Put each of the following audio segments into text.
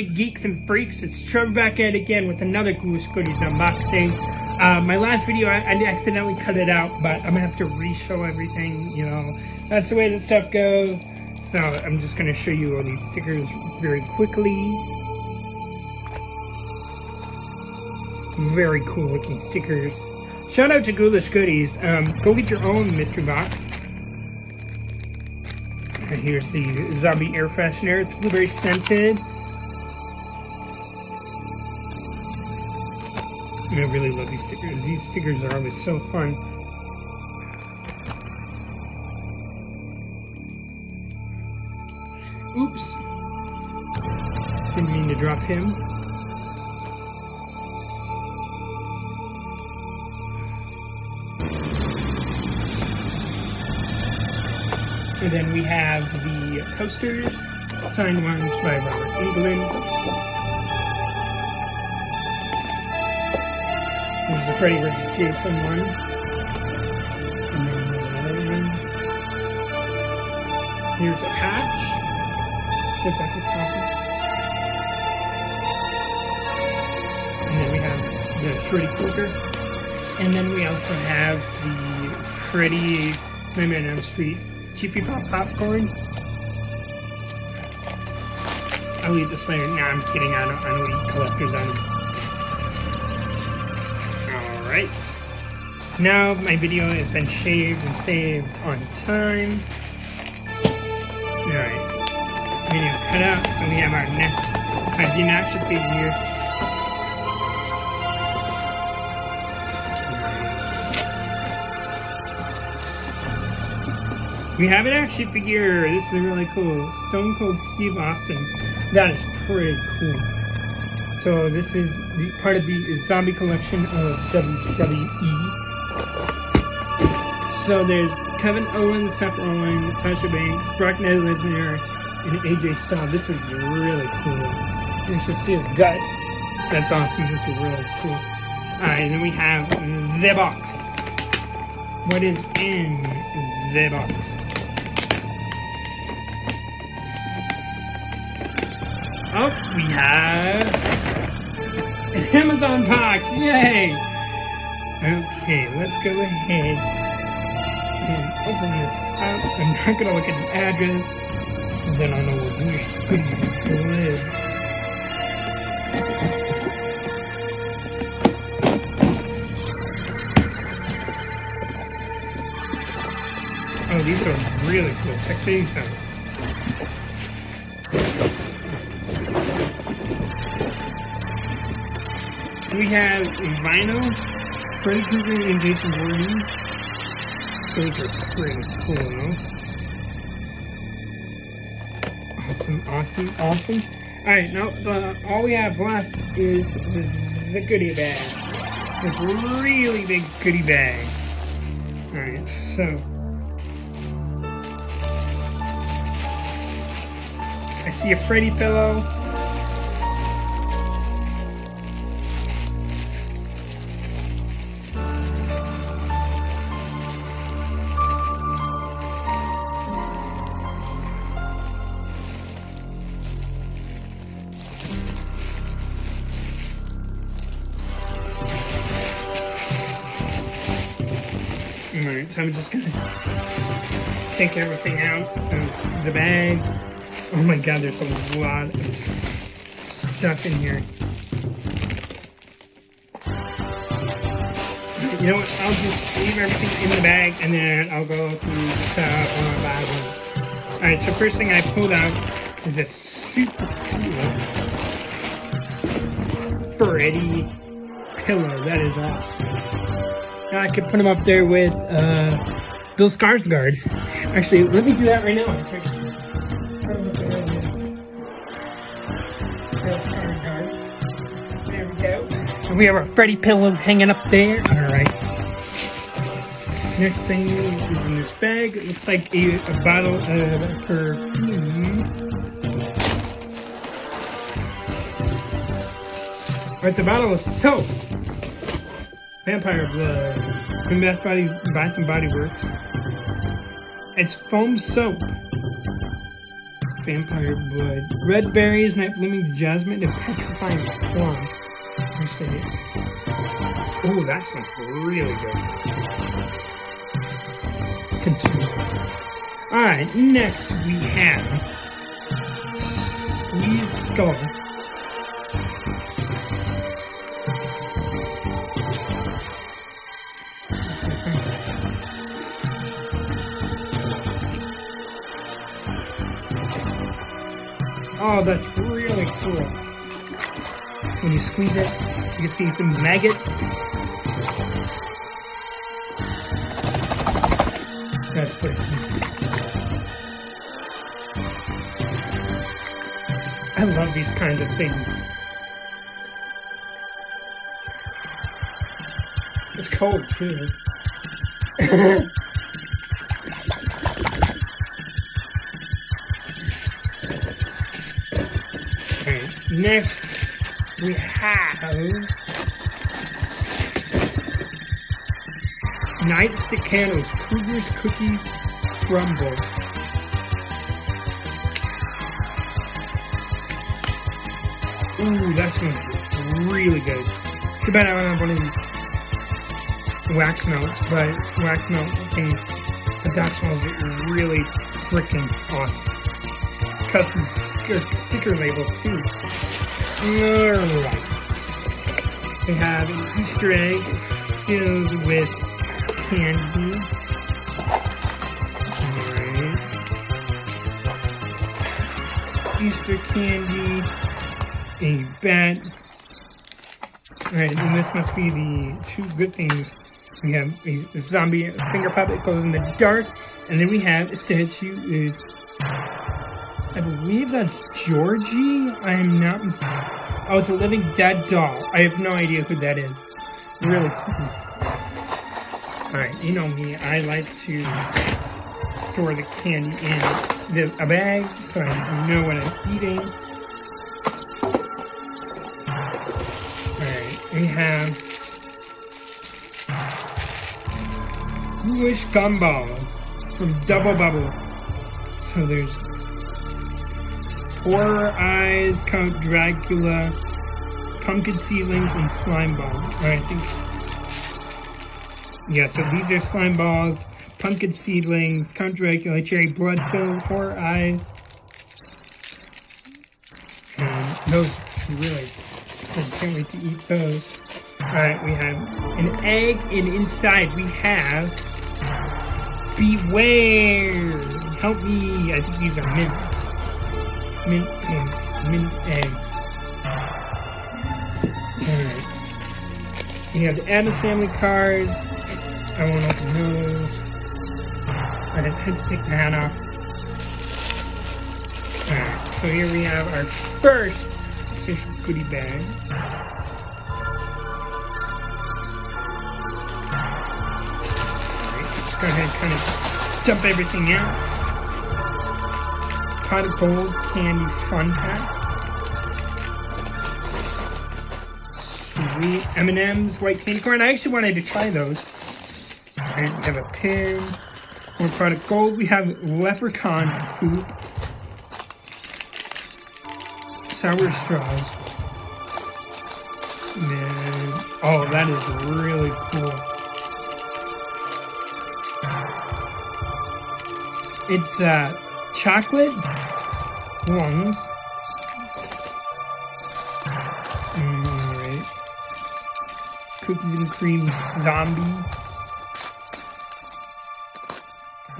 you geeks and freaks? It's Trevor back at again with another Ghoulish Goodies unboxing. Uh, my last video, I, I, accidentally cut it out, but I'm gonna have to re-show everything, you know. That's the way that stuff goes. So I'm just gonna show you all these stickers very quickly. Very cool looking stickers. Shout out to Ghoulish Goodies. Um, go get your own mystery box. And here's the zombie air freshener. It's blueberry scented. I really love these stickers. These stickers are always so fun. Oops. Didn't mean to drop him. And then we have the posters, signed ones by Robert Englund. There's the Freddy vs. Jason one. And then there's another one. Here's a patch. Looks like a copy. And then we have the Shreddy Krueger. And then we also have the Freddy Nightmare on Elm Street Chippy Pop popcorn. I'll eat this later. Nah, I'm kidding. I don't, I don't eat collector's items. Alright. Now my video has been shaved and saved on time. Alright. Video cut out, so we have our next Sardine action figure. We have an action figure. This is a really cool. Stone Cold Steve Austin. That is pretty cool. So this is the, part of the zombie collection of WWE. So there's Kevin Owens, Seth Rollins, Sasha Banks, Brock Lesnar, and AJ Styles. This is really cool. You should see his guts. That's awesome. This is really cool. Alright, then we have the box. What is in the box? Oh, we have Amazon box. Yay! Okay, let's go ahead and open this up. I'm not gonna look at the address, and then I'll know where Ghoulish Goodies lives. Oh, these are really cool. Check these out. We have Vinyl, Freddy Krueger, and Jason Voorhees. Those are pretty cool? Awesome, awesome, awesome. Alright, now uh, all we have left is the, the goodie bag. This really big goodie bag. Alright, so. I see a Freddy pillow. Gonna take everything out of the bags. Oh my god, there's a lot of stuff in here. You know what, I'll just leave everything in the bag and then I'll go through the stuff one. Alright, so first thing I pulled out is this super cool Freddy pillow. That is awesome. I could put him up there with uh, Bill Skarsgård. Actually, let me do that right now. Bill Skarsgård. There we go. And we have our Freddy pillow hanging up there. All right. Next thing is in this bag. It looks like a, a bottle of perfume. It's a bottle of soap. Vampire Blood from Bath Body Bath and Body Works. It's foam soap. vampire blood, red berries, night blooming jasmine, and petrifying plum. I say, oh, that smells really good. Let's continue. All right, next we have squeeze skull. Oh, that's really cool. When you squeeze it, you can see some maggots. That's pretty cool. I love these kinds of things. It's cold too. next we have Nightstick Candles Krueger's Cookie Crumble. Ooh, that smells really good. Too bad I don't have one of these wax melts, but wax melt thing. But that smells really freaking awesome. Custom sticker, sticker label too. Alright. We have an Easter egg filled with candy. Easter candy a bat. Alright, and this must be the two good things. We have a zombie finger puppet goes in the dark, and then we have a statue of, I believe that's Georgie. I am not. Oh, it's a living dead doll. I have no idea who that is. Really cool. Alright, you know me. I like to store the candy in the, a bag so I know what I'm eating. Alright, we have Ghoulish Gumballs from Double Bubble. So there's Horror Eyes, Count Dracula, Pumpkin Seedlings, and Slime Balls. I think. Yeah, so these are Slime Balls, Pumpkin Seedlings, Count Dracula, Cherry Blood Filled, Horror Eyes. Those really I can't wait to eat those. Alright, we have an egg, and inside we have Beware! Help me! I think these are mints. Mint eggs. Mint eggs. Alright. We have the Addams Family cards. I won't open those. I had to take the hat off. Alright, so here we have our first official goodie bag. Alright, let's go ahead and kind of dump everything out. Pot of gold candy fun pack. Sweet M&M's white candy corn. I actually wanted to try those. Alright, we have a pin. More product gold. We have leprechaun poop sour straws. Man, oh, that is really cool. It's uh, chocolate lungs. Alright. Cookies and cream zombie.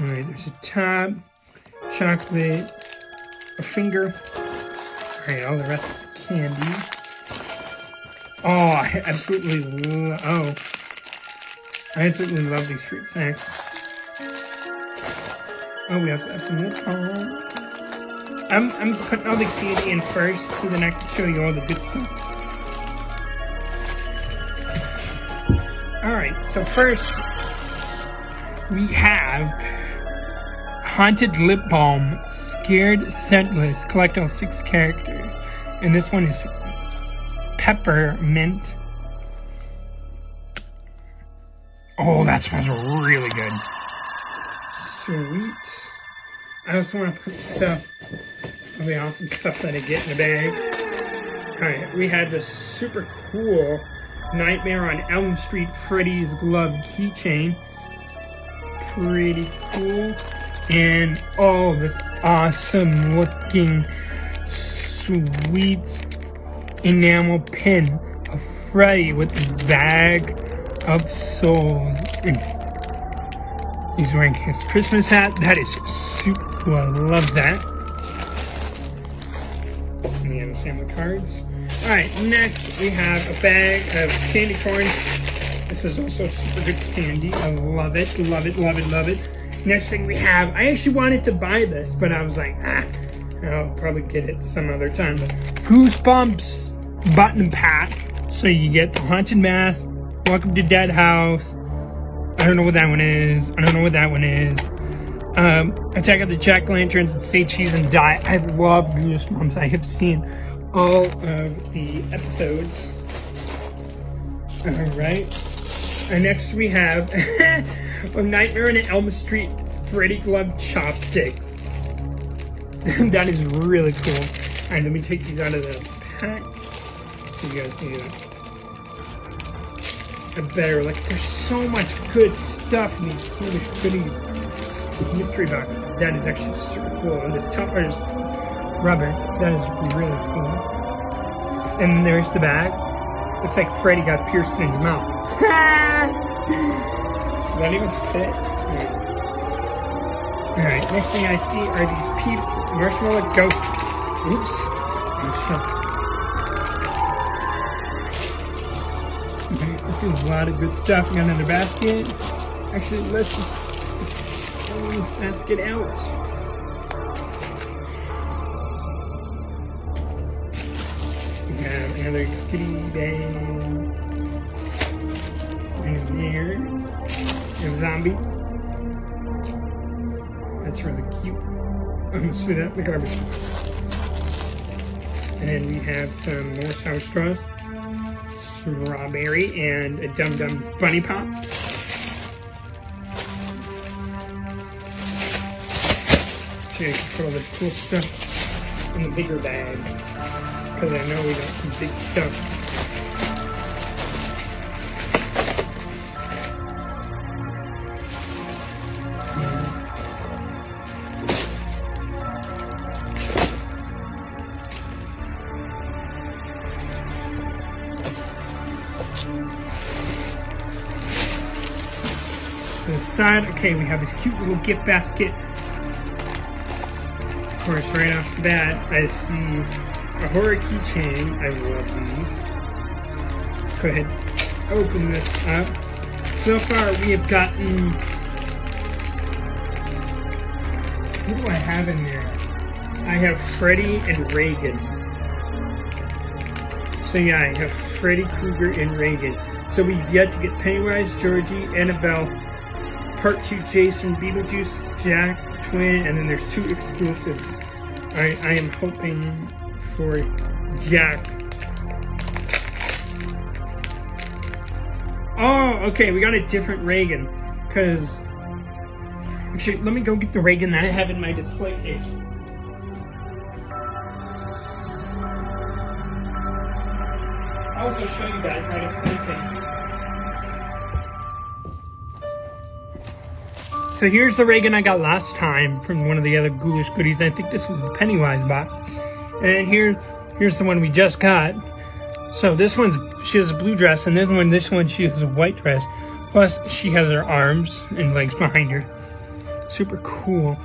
Alright, there's a top, chocolate, a finger, Alright, all the rest is candy. Oh, I absolutely love, oh. I absolutely love these fruit snacks. Oh, we have some balm. Oh. I'm, I'm putting all the candy in first, so then I can show you all the good stuff. Alright, so first, we have Haunted Lip Balm Scared Scentless. Collect all six characters. And this one is peppermint. Oh, that smells really good. Sweet. I also want to put stuff, really awesome stuff that I get in the bag. Alright, we have this super cool Nightmare on Elm Street Freddy's Glove keychain. Pretty cool. And all this awesome looking sweet enamel pin of Freddy with the bag of souls. He's wearing his Christmas hat. That is super cool. I love that. And the other cards. Alright, next we have a bag of candy corn. This is also super good candy. I love it, love it, love it, love it. Next thing we have, I actually wanted to buy this, but I was like, ah, I'll probably get it some other time. But Goosebumps button pack. So you get the Haunted Mask, Welcome to Dead House. I don't know what that one is. I don't know what that one is. Um, Attack of the Jack-O-Lanterns and Say Cheese and Die. I love Goosebumps. I have seen all of the episodes. Alright. And next we have a Nightmare on Elm Street Freddy Glove Chopsticks. that is really cool. Alright, let me take these out of the pack so you guys can better, like, there's so much good stuff in these Ghoulish Goodies mystery box. That is actually super cool. And this top part is rubber. That is really cool. And there's the bag. Looks like Freddy got pierced in his mouth. Does that even fit? Alright, next thing I see are these peeps marshmallow ghosts. Oops. Okay, this is a lot of good stuff. We got another basket. Actually, let's just pull this basket out. We have another kitty bag. And here, We a zombie. That's really cute. I'm gonna spit out the garbage. And we have some more sour straws, strawberry, and a Dum Dum Bunny Pop. Okay, put all this cool stuff in the bigger bag because I know we got some big stuff. The side, okay, we have this cute little gift basket. Of course, right off the bat, I see a horror keychain. I love these. Go ahead, open this up. So far, we have gotten. What do I have in there? I have Freddy and Regan. So yeah, I have Freddy Krueger and Regan. So we've yet to get Pennywise, Georgie, Annabelle, Part 2 Jason, Beetlejuice, Jack, Twin, and then there's two exclusives. I, I am hoping for Jack. Oh, okay, we got a different Regan. Because, actually, let me go get the Regan that I have in my display case. I'll also show you guys my display case. So here's the Regan I got last time from one of the other ghoulish goodies. I think this was the Pennywise box. And here, here's the one we just got. So this one's, she has a blue dress, and this one, this one, she has a white dress. Plus, she has her arms and legs behind her. Super cool.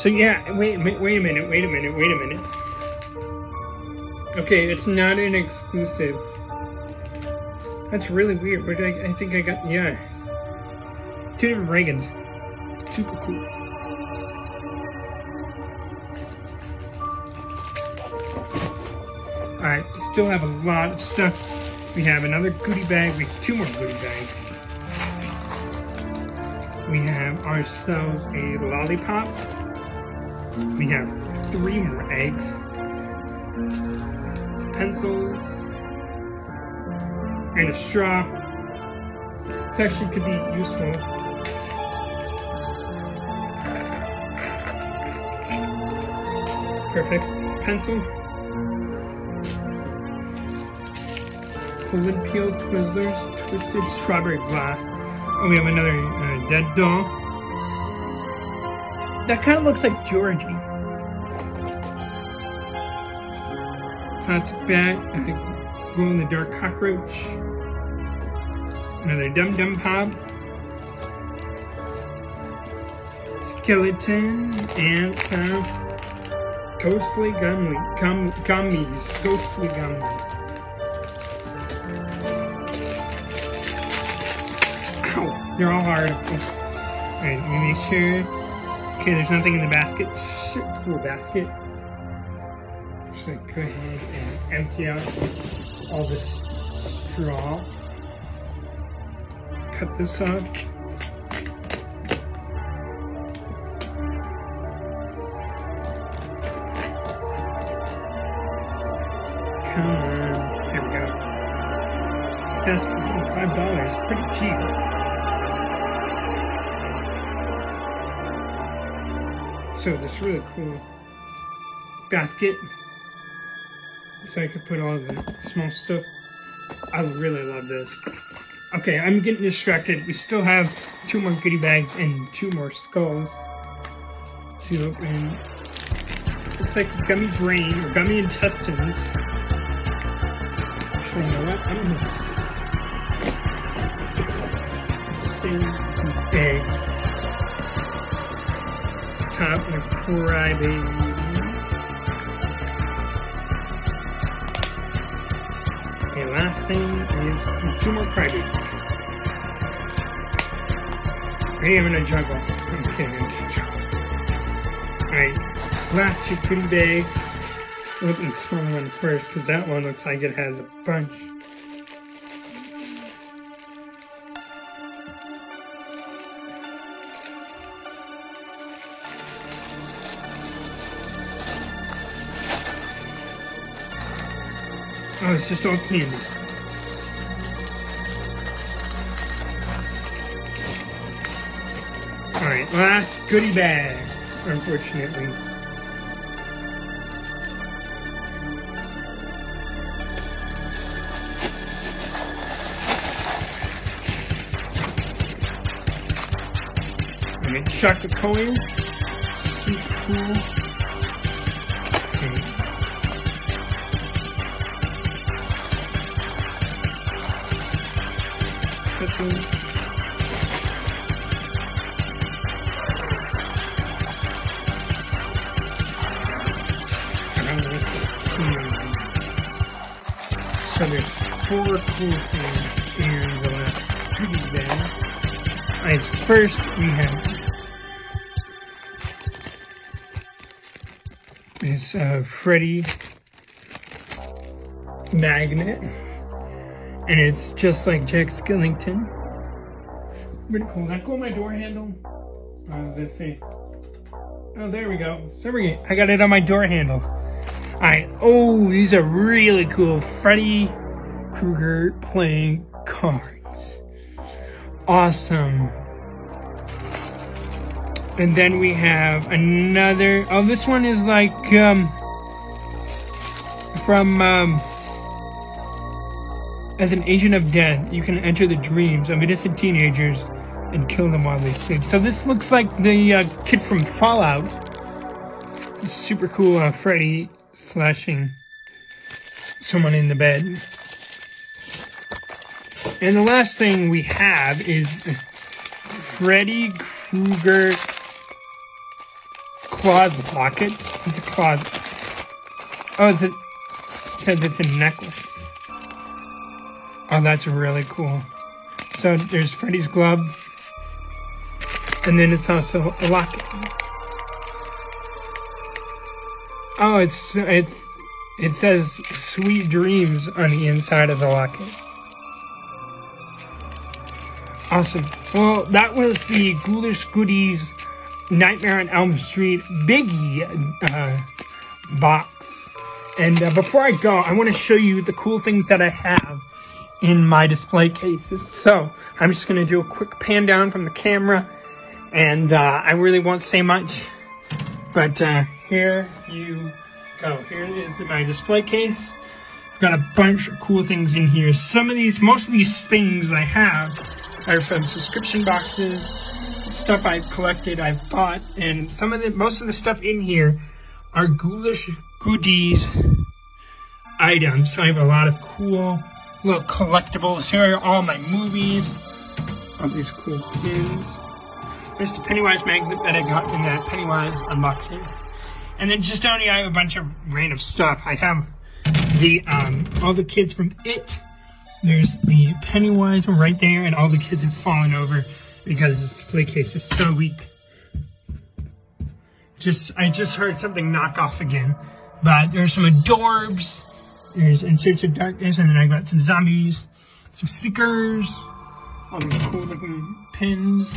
So yeah, wait, wait a minute, wait a minute, wait a minute. Okay, it's not an exclusive. That's really weird. Did I, I think I got, yeah. Two different Regans. Super cool. Alright, still have a lot of stuff. We have another goodie bag. We have two more goodie bags. We have ourselves a lollipop. We have three more eggs. Some pencils. And a straw. This actually could be useful. Perfect. Pencil. Pull peel, Twizzlers, Twisted Strawberry Glass. Oh, we have another uh, dead doll. That kind of looks like Georgie. Plastic bag, uh, glow in the dark cockroach. Another Dum Dum Pop. Skeleton and uh, ghostly gummy, gum, gummies. Ghostly gummies. Ow! They're all hard. Alright, let me make sure. Okay, there's nothing in the basket. Shit, cool basket. Just gonna go ahead and empty out all this straw. Cut this off. That's five dollars. Pretty cheap. So this really cool basket. So I could put all the small stuff. I really love this. Okay, I'm getting distracted. We still have two more goodie bags and two more skulls to open. Looks like gummy brain or gummy intestines. Actually, you know what? I'm gonna these eggs. Top and a. And last thing is more crybabies. I ain't even a juggle. I'm kidding, I can't juggle. Alright, last two goodie bags. Open the smaller one first, because that one looks like it has a bunch. Oh, it's just all candy. Alright, last goodie bag, unfortunately. Alright, chocolate coin. Super cool. So there's four cool things in the last goodie bag. Alright, first we have this uh, Freddy magnet, and it's just like Jack Skellington. Pretty cool. Go of my door handle. What does this say? Oh, there we go. We, I got it on my door handle. All right. Oh, these are really cool. Freddy Krueger playing cards. Awesome. And then we have another. Oh, this one is like um, from um, as an agent of death, you can enter the dreams of innocent teenagers and kill them while they sleep. So this looks like the uh, kid from Fallout. Super cool uh, Freddy slashing someone in the bed. And the last thing we have is Freddy Krueger closet pocket. It's a closet. Oh, it's a, it says it's a necklace. Oh, that's really cool. So there's Freddy's glove. And then it's also a locket. Oh, it's, it's, it says sweet dreams on the inside of the locket. Awesome. Well, that was the Ghoulish Goodies Nightmare on Elm Street Biggie uh, box. And uh, before I go, I want to show you the cool things that I have in my display cases. So I'm just going to do a quick pan down from the camera. And uh, I really won't say much. But uh, here you go. Here is my display case. I've got a bunch of cool things in here. Some of these, most of these things I have are from subscription boxes, stuff I've collected, I've bought, and some of the, most of the stuff in here are Ghoulish Goodies items. So I have a lot of cool little collectibles. Here are all my movies, all these cool pins. There's the Pennywise magnet that I got in that Pennywise unboxing. And then just down here, I have a bunch of random stuff. I have the um, all the kids from It. There's the Pennywise right there, and all the kids have fallen over because this display case is so weak. Just I just heard something knock off again. But there's some adorbs. There's In Search of Darkness, and then I got some zombies, some stickers, all these cool looking pins.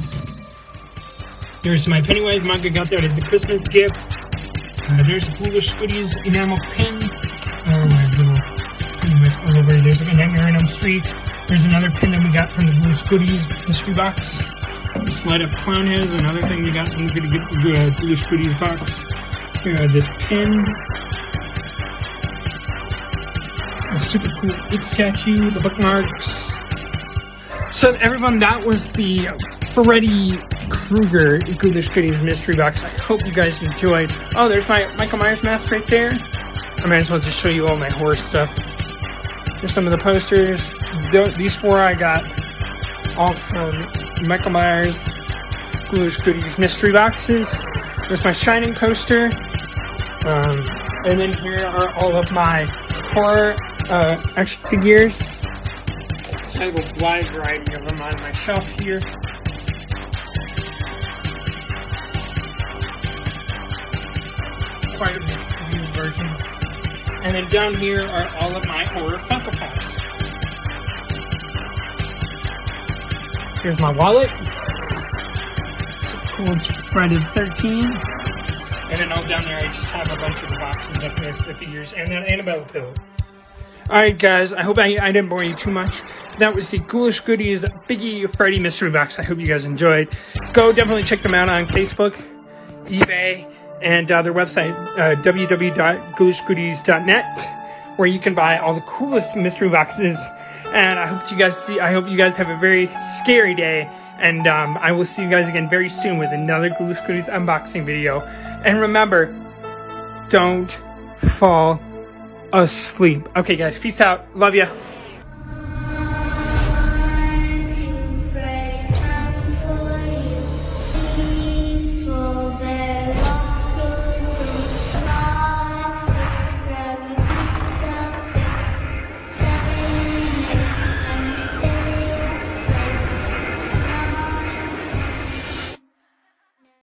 There's my Pennywise I got there as a Christmas gift. Uh, there's a Ghoulish Goodies enamel pin. Oh, my little Pennywise all over. There's a Nightmare on Elm Street. There's another pin that we got from the Ghoulish Goodies mystery box. This light up clown is another thing we got from the Ghoulish Goodies box. Here, uh, this pin. Super cool It statue, the bookmarks. So everyone, that was the Freddy Krueger Ghoulish Goodies mystery box. I hope you guys enjoyed. Oh, there's my Michael Myers mask right there. I might as well just show you all my horror stuff. Here's some of the posters. These four I got all from Michael Myers Ghoulish Goodies mystery boxes. There's my Shining poster. Um, and then here are all of my horror uh, action figures. I have a wide variety of them on my shelf here. Quite a few versions. And then down here are all of my horror Funko Pops. Here's my wallet. Cool Friday 13. And then all down there I just have a bunch of the boxes up there, the figures, and then Annabelle pill. Alright guys, I hope I, I didn't bore you too much. That was the Ghoulish Goodies Biggie Freddy Mystery Box. I hope you guys enjoyed. Go definitely check them out on Facebook, eBay, and uh, their website, uh, www.ghoulishgoodies.net, where you can buy all the coolest mystery boxes. And I hope you guys see, I hope you guys have a very scary day. And um, I will see you guys again very soon with another Ghoulish Goodies unboxing video. And remember, don't fall asleep. Okay, guys, peace out. Love ya.